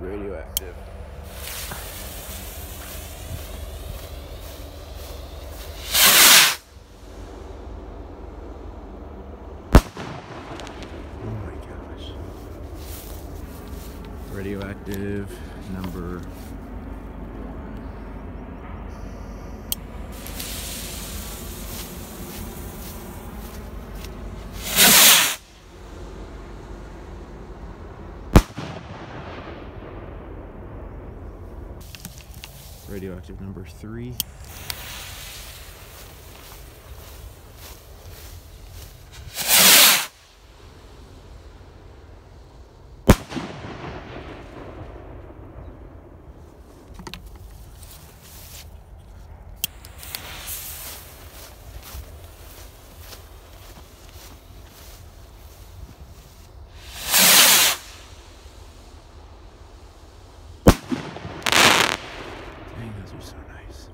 Radioactive. Oh my gosh. Radioactive number radioactive number three. Those are so nice.